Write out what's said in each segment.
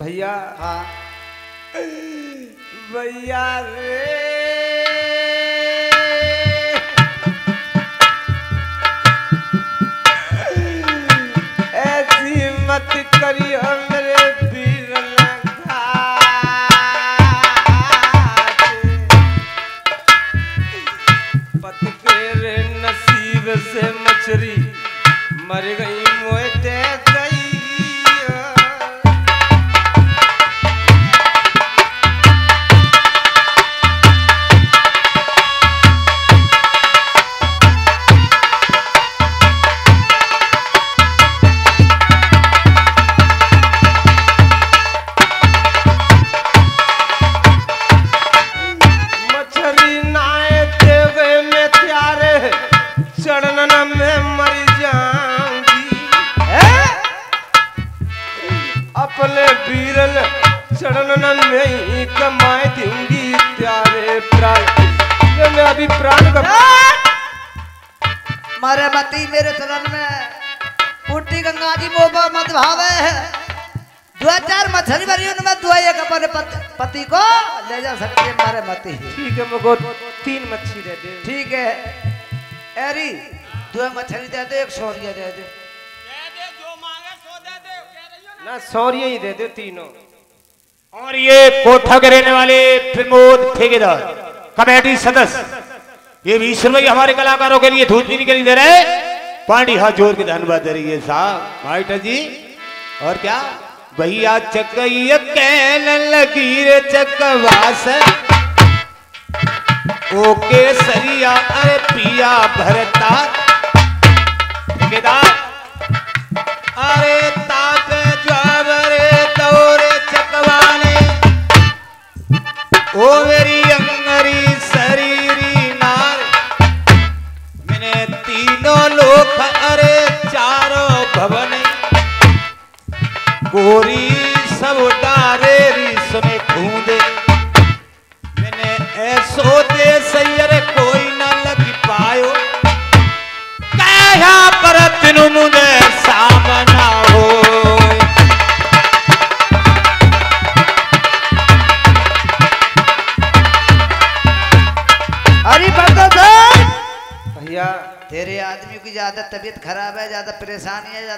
भैया। हाँ। भैया रे। ऐसी मत करियो मेरे लंका। पत के रे नसीब से मछरी मर गई चढ़न में मर जाऊँगी। अपने बीरल चढ़न में ही कमाए दूँगी प्यारे प्राण। मैं अभी प्राण का मारे मती मेरे चरण में। पुट्टी गंगा जी मोबा मत भावे। दो चार मछली भरी उनमें दो एक अपने पत, पति को ले जा सकते हैं मारे मती। ठीक है मुझको तीन मच्छी दे ठीक है। एरी दो मछली दे दे एक सौरिया दे दे। ना सौरिया ही दे दे तीनों। और ये कोठा के रहने वाले प्रमोद ठेकेदार कमेटी सदस्य ये बीस रुपये हमारे कलाकारों के लिए धूप नहीं के लिए दे रहे पांडी हाथ जोड़ के धन्यवाद दे रही है साहब। माइटर जी और क्या? भैया चकैया कहन लगी रे चकवास। ओके सरिया अरे पिया भरता।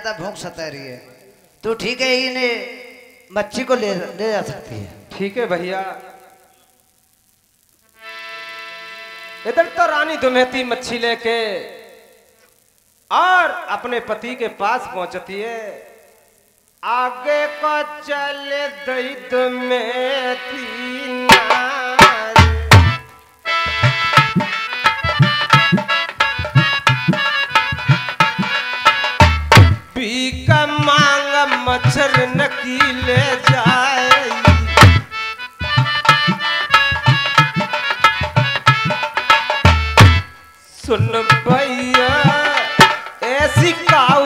ज़्यादा भूख सता रही है। तू ठीक है इन्हें मच्छी को ले ले जा सकती है। ठीक है भैया। इधर तो रानी दुमेती मच्छी लेके और अपने पति के पास पहुँचती है। आगे को चले दई दुमेती मांग की ले जाए। सुन भैया ऐसी की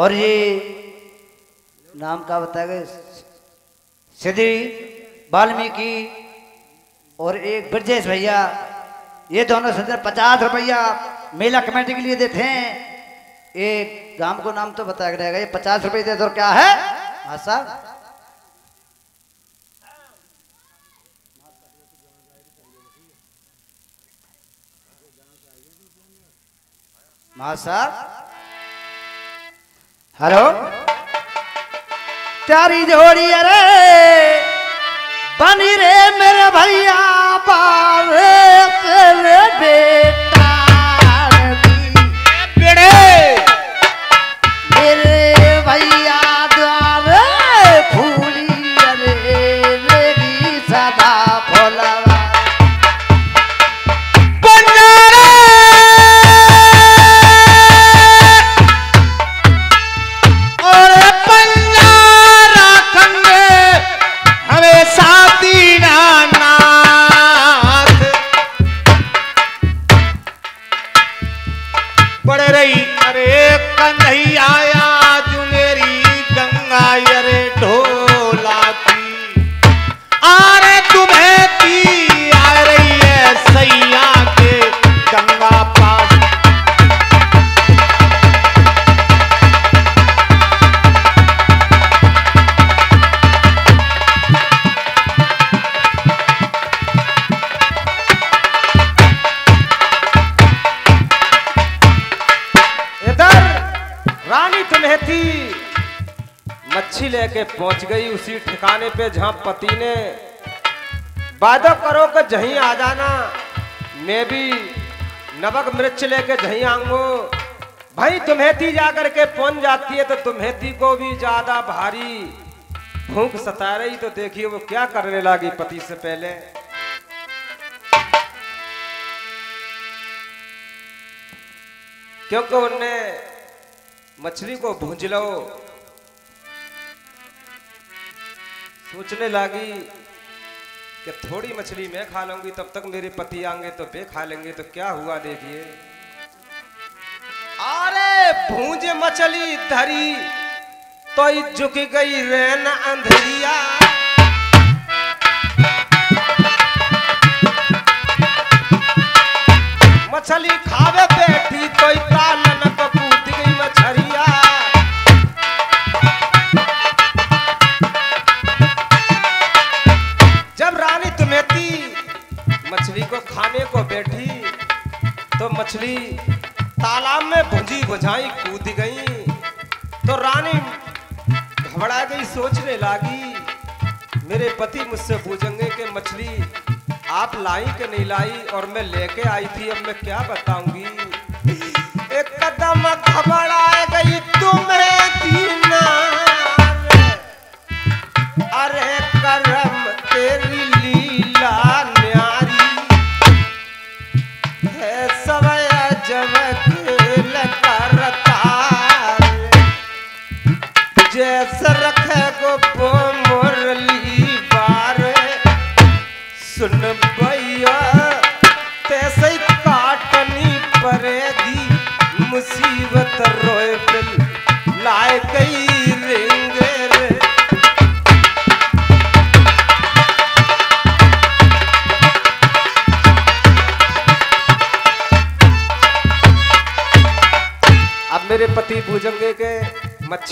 और ये नाम का बताएगा सिद्धि वाल्मीकि और एक ब्रजेश भैया, ये दोनों सदर पचास रुपया मेला कमेटी के लिए देते हैं। एक गाँव को नाम तो बताया रहेगा ये पचास रुपये दे दो, क्या है? हाँ साहब। हेलो? तेरी जोड़ी अरे! बनी रे मेरे भैया बारे चले बेटा। मच्छी लेके पहुँच गई उसी ठिकाने पे जहाँ पति ने वादा करो कि जहीं आ जाना। मैं भी नमक मिर्च लेके जहीं आऊंगो। भाई, तुम्हें थी जाकर के पहुँच जाती है तो तुम्हें थी को भी ज़्यादा भारी भूख सता रही। तो देखिए वो क्या करने लगी पति से पहले। क्योंकि उनने मछली को भूंज लो सोचने लगी कि थोड़ी मछली मैं खा लूँगी, तब तक मेरे पति आएँगे तो वे खा लेंगे तो क्या हुआ देखिए। अरे भूंज मछली धरी तो झुक गई रेन अंधरिया। मछली खावे बैठी तो ई लाई कि नहीं लाई और मैं लेके आई थी अब मैं क्या बताऊँगी?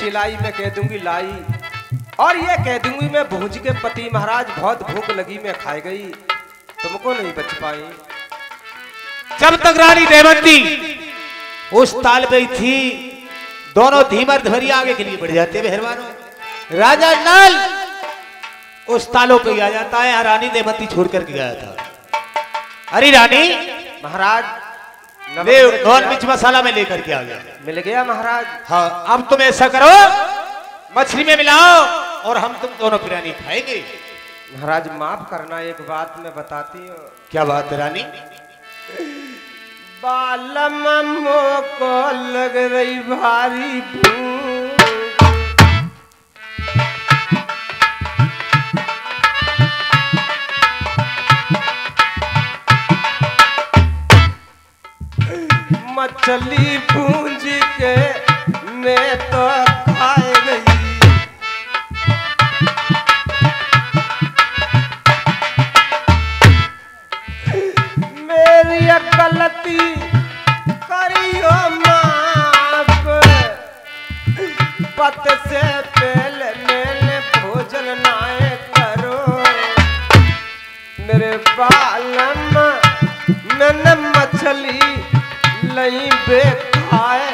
मच्छी लाई मैं कह दूँगी लाई। और ये कह दूँगी मैं भूज के पति महाराज बहुत भूख लगी मैं खाई गई। तुमको नहीं बच पाई। जब तक रानी देवंती उस ताल पे थी दोनों धीमर धरी आगे के लिए बढ़ जाते मेहरबानों। राजा नल उस तालों पे आ जाता है रानी देवंती छोड़ करके गया था। अरे रानी महाराज मिला- मिर्च मसाला में लेकर के आ गया। मिल गया महाराज। हाँ अब तुम ऐसा करो मछली में मिलाओ और हम तुम दोनों बिरयानी खाएँगे। महाराज माफ़ करना एक बात मैं बताती हूँ। क्या बात है रानी? बालम को लग रही भारी भूख। मछली भूंज के मैं तो खाए गई। मेरी गलती करियो माफ़। पत से पहले मैंने भोजन नाए करो। मेरे बालम मैंने मछली लई बेखाए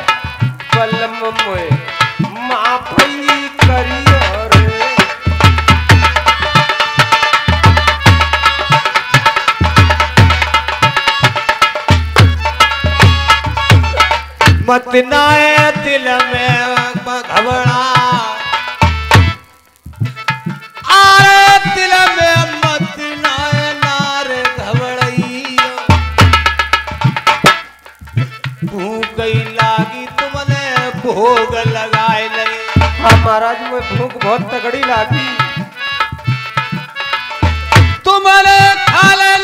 कलम में माफ़ी करियो रे। मत नाए दिल में घबरा महाराज में भूख बहुत तगड़ी लागी तुमने खाले नारी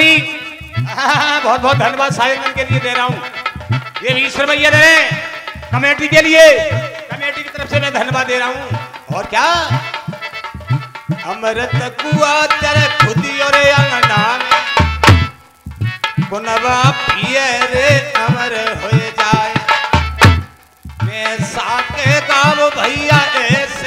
ओमपाल बहुत बहुत धन्यवाद साहिबन के लिए दे रहा हूँ। ये ईश्वर भैया दे रहे कमेटी के लिए। कमेटी की तरफ़ से मैं धन्यवाद दे रहा हूँ। और क्या? अमृत कुआ तेरे खुदी और रे, अमर हो जाए। मैं साके गाँव भैया ऐसे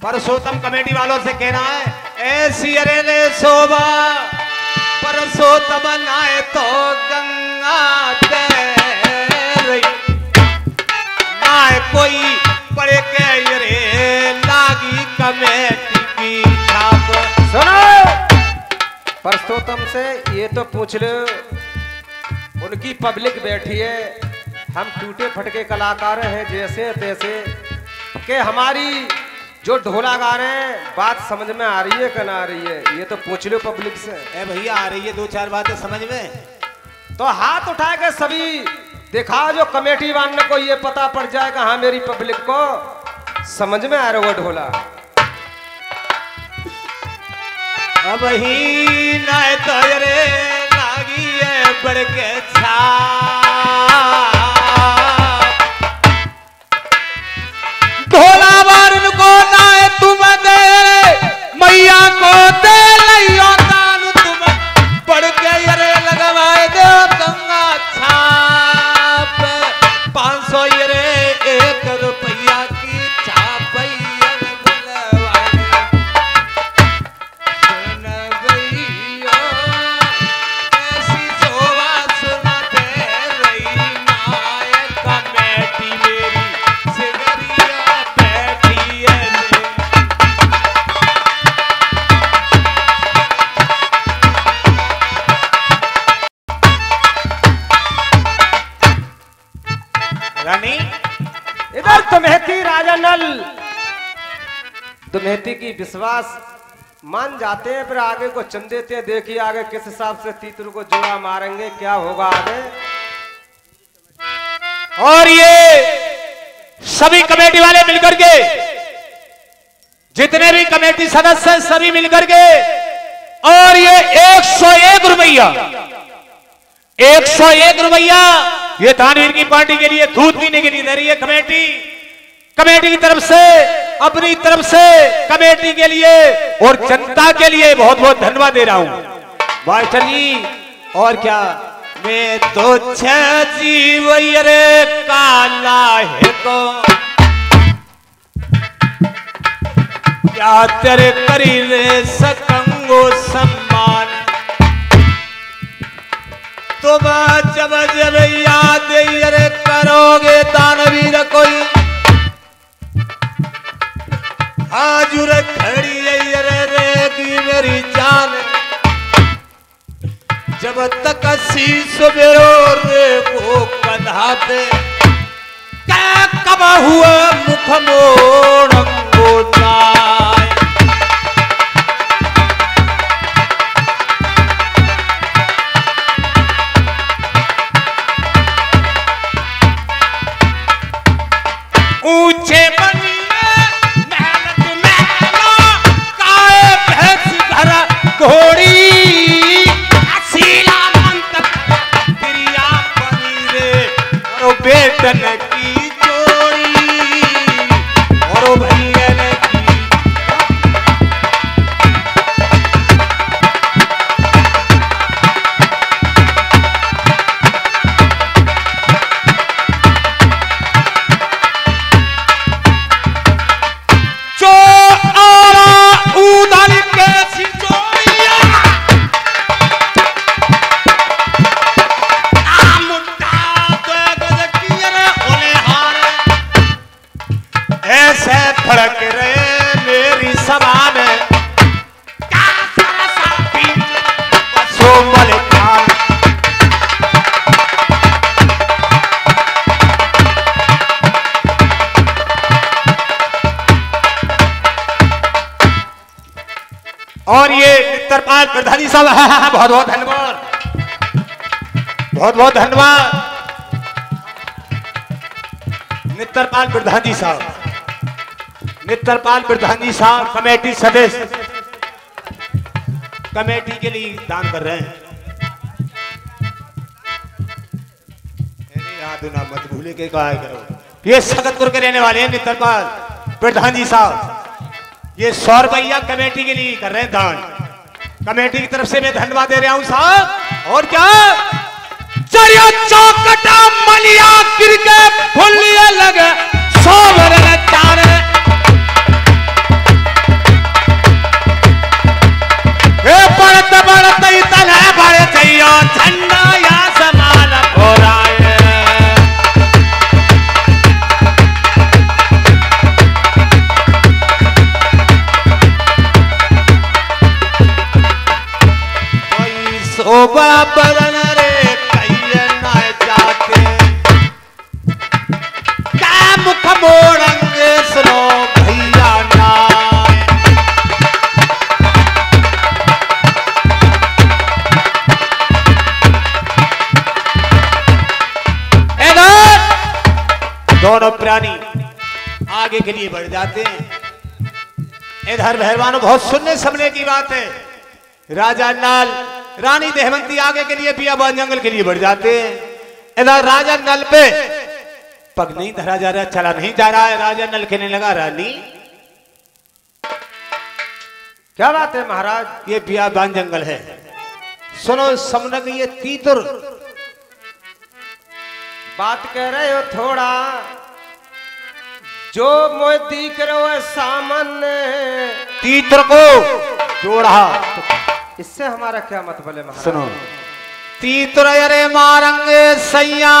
परसोत्तम कमेटी वालों से कहना है ऐसी अरे ले शोभा, परसोत्तम नाए तो गंगा नाए कोई पड़े के रे लागी कमेटी की छाप। सुनो। परसोत्तम से ये तो पूछ लो, उनकी पब्लिक बैठी है, हम टूटे फटके कलाकार हैं जैसे तैसे, के हमारी जो ढोला गा रहे हैं बात समझ में आ रही है कि ना आ रही है? ये तो पूछ लो पब्लिक से। ए भैया आ रही है दो चार बातें समझ में? तो हाथ उठा के सभी। दिखाओ जो कमेटी वाले को ये पता पड़ जाए कि हाँ मेरी पब्लिक को। समझ में आ रहा वो ढोला। अब ही नाय तोरे लागी है बड़ के जाते हैं, फिर आगे को चंद देते हैं। देखिए आगे किस हिसाब से तीतर को जोड़ा मारेंगे, क्या होगा आगे? और ये सभी कमेटी वाले मिलकर के, जितने भी कमेटी सदस्य हैं, सभी मिलकर के, और ये 101 रुपया 101 रुपया, ये तानवीर की पार्टी के लिए दूध पीने के लिए दे रही है कमेटी। कमेटी की तरफ़ से, अपनी तरफ़ से कमेटी के लिए और जनता के लिए बहुत बहुत धन्यवाद दे रहा हूँ। मास्टर जी, और क्या? मैं तो जीव रे काला है को क्या तेरे करी रे सकंगो सम्मान तुम जब जब याद अरे करोगे दानवीर कोई। हुआ मुख मोड़ंगो बहुत धन्यवाद। प्रधान जी साहब। नित्तरपाल प्रधान जी साहब कमेटी सदस्य। कमेटी के लिए दान कर रहे हैं। मत भूले के कहा करो ये सगतपुर के रहने वाले हैं नित्तरपाल प्रधान जी साहब। ये सौ रुपया कमेटी के लिए कर रहे हैं दान। कमेटी की तरफ़ से मैं धन्यवाद दे रहा हूँ साहब। और क्या? चरिया चौकटा मलिया गिर के लगे सौ बरन चार ए पड़त पड़त इतन है बड़े चाहिए, झंडा या समान खोराए कोई शोभा बरन दोनों प्राणी आगे के लिए बढ़ जाते हैं। इधर पहलवानों बहुत सुनने समझने की बात है। राजा लाल रानी देहवंती आगे के लिए बियाबान जंगल के लिए बढ़ जाते हैं। इधर राजा नल पे पग नहीं धरा जा रहा, चला नहीं जा रहा है, राजा नल कहने लगा, रानी। क्या बात है महाराज? ये बियाबान जंगल है। सुनो समनग ये तीतुर। बात कह रहे हो थोड़ा। जो मोय दिख रहे हो सामान्य तीतर को जोड़ा। इससे हमारा क्या मतलब है सुनो। तीतर अरे मारंगे सैया।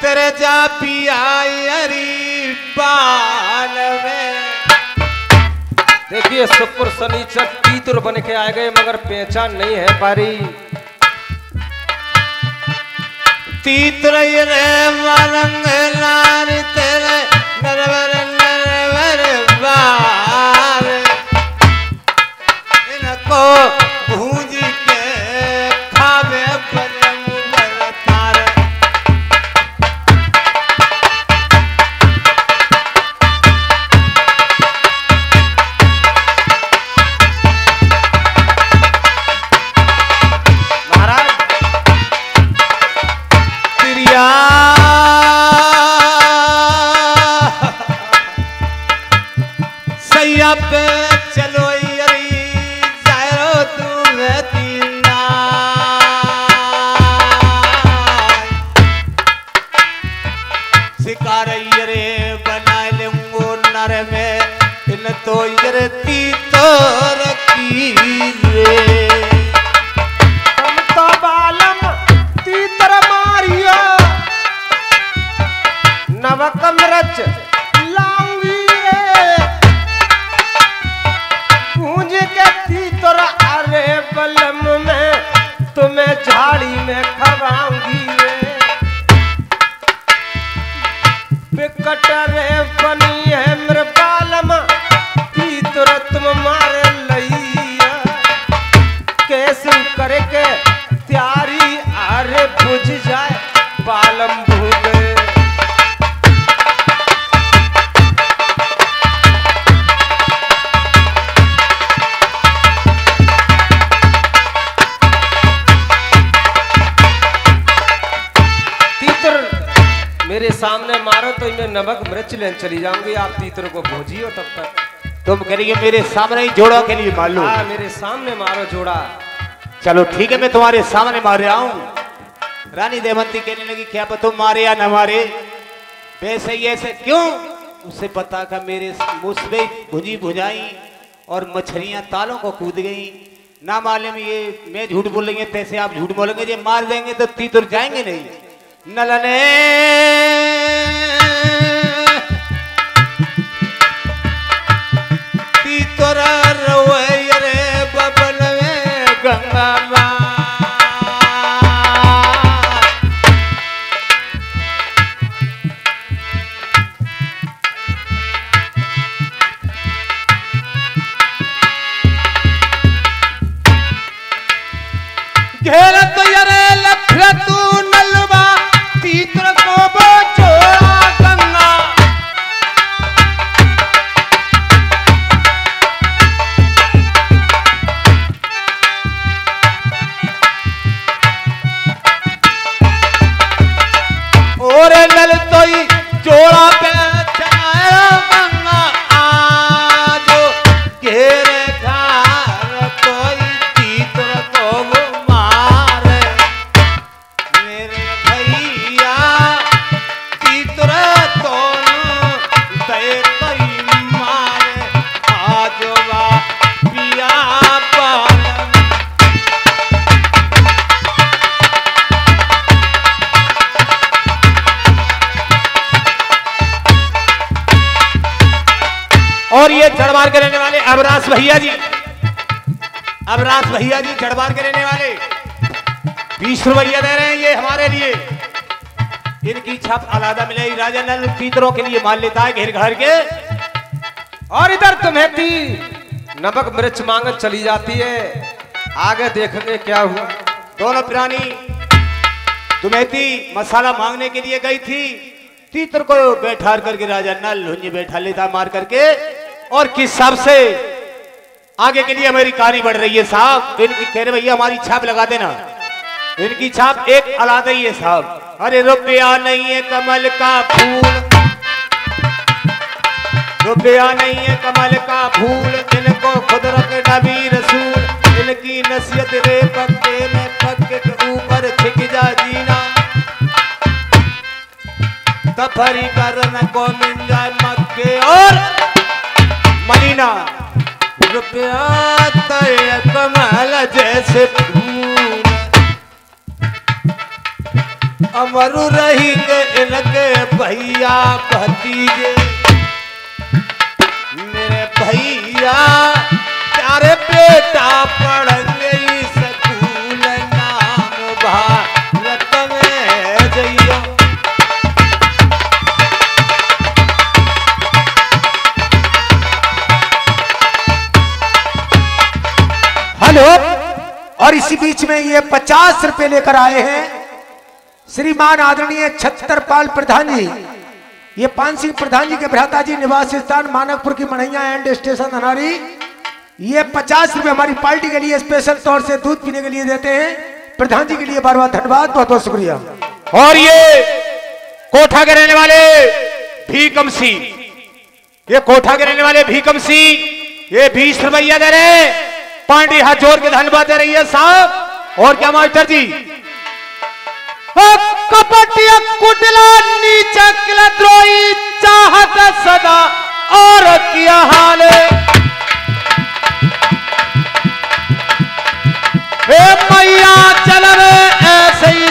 तेरे जा पिया अरी बाल में। देखिए शुक्र शनिचर तीतुर बन के आ गए मगर पहचान नहीं है पारी। तीतर रे मारंग लाल तेरे नरवर नरवर बाल। इनको सैया नमक मिर्च लेने चली जाऊँगी। आप तीतर को भोजियो तब तक। तुम करिए मेरे सामने ही जोड़ा के लिए मान लो हाँ मेरे सामने मारो जोड़ा। चलो ठीक है मैं तुम्हारे सामने मार रहा हूँ। रानी देवंती कहने लगी क्या पता तुम मारे या न मारे? वैसे ही ऐसे क्यों? उसे पता का मेरे मुझसे भुजी भुजाई और मछलियाँ तालों को कूद गई। ना मालूम ये मैं झूठ बोलेंगे तैसे आप झूठ बोलेंगे ये मार देंगे तो तीतुर जाएँगे नहीं। na la ne वाले अबरास भैया जी। अबरास भैया जी जड़बार के रहने वाले। बीस रुपया दे रहे हैं ये हमारे लिए। इनकी छप अलादा मिलेगी राजा नल तीतरों के लिए मान लेता है घेर घर के। और इधर तुम्हें थी नमक मिर्च मांगत चली जाती है। आगे देखेंगे क्या हुआ। दोनों प्राणी तुम्हेती मसाला मांगने के लिए गई थी। तीतर को बैठार करके राजा नल हुंजी बैठा लेता मार करके। और किस हिसाब से आगे के लिए हमारी कहानी बढ़ रही है साहब। इनकी कह रहे, भैया, हमारी छाप लगा देना। इनकी छाप एक अलादा ही है साहब। अरे रुपया नहीं है कमल का फूल। रुपया नहीं है कमल का फूल। इनको खुद रख नबी रसूल। इनकी नसीहत रे पक्के में पक्के के ऊपर छिक जा जीना। तफरी करन को मिल जाए मक्के और मदीना। कमल जैसे अमरु रही के इनके भैया भतीजे। मेरे भैया प्यारे बेटा पढ़ेंगे हेलो और इसी बीच में ये पचास रुपए लेकर आए हैं। श्रीमान आदरणीय छत्तरपाल प्रधान जी ये पान सिंह प्रधान जी के भ्राता जी निवास स्थान मानकपुर की मढ़ैया एंड स्टेशन धनारी ये पचास रुपए हमारी पार्टी के लिए स्पेशल तौर से दूध पीने के लिए देते हैं। प्रधान जी के लिए बार बार धन्यवाद, बहुत बहुत शुक्रिया। और ये कोठा के रहने वाले भीकम सिंह, ये कोठा के रहने वाले भीकम सिंह, ये बीस रुपया दे रहे हैं। पांडी हाथ जोड़ के धन्यवाद दे रही है साहब। और क्या मास्टर जी? कपटिया कुटला नीचे द्रोही चाहत सदा और किया हाल। मैया चल रहे ऐसे ही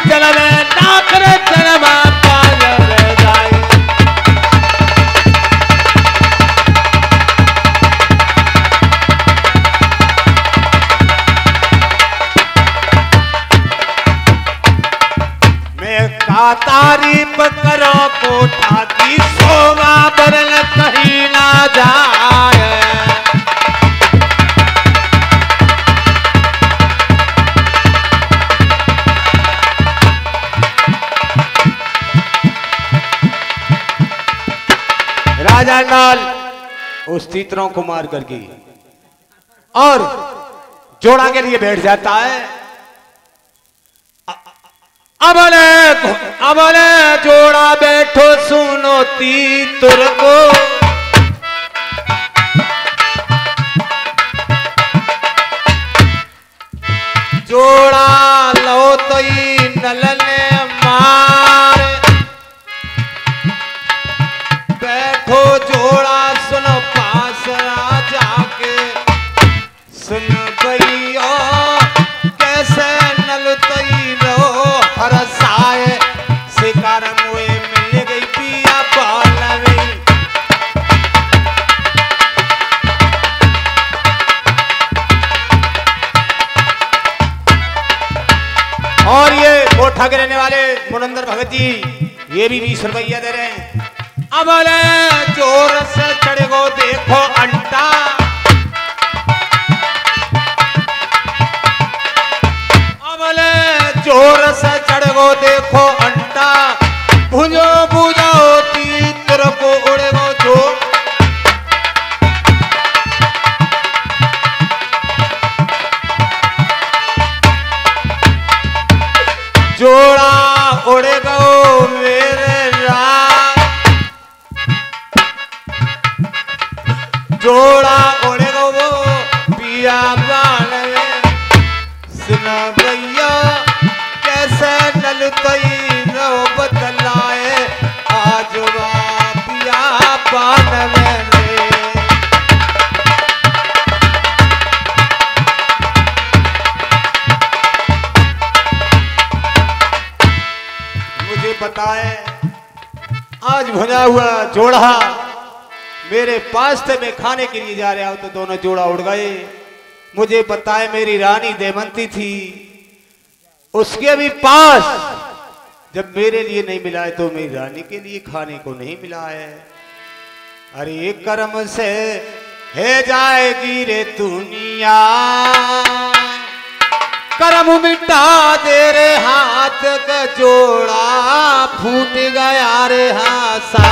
राजा लाल उस तीतरों को मार करके। और जोड़ा के लिए बैठ जाता है। अबले अबले जोड़ा बैठो सुनो तीतर को। मैं खाने के लिए जा रहा हूँ तो दोनों जोड़ा उड़ गए। मुझे बताए मेरी रानी देवंती थी। उसके भी पास जब मेरे लिए नहीं मिला है तो मेरी रानी के लिए खाने को नहीं मिला है। अरे कर्म से है जाएगी रे दुनिया। करम मिटा दे रे हाथ का जोड़ा, फूट गया रे हासा।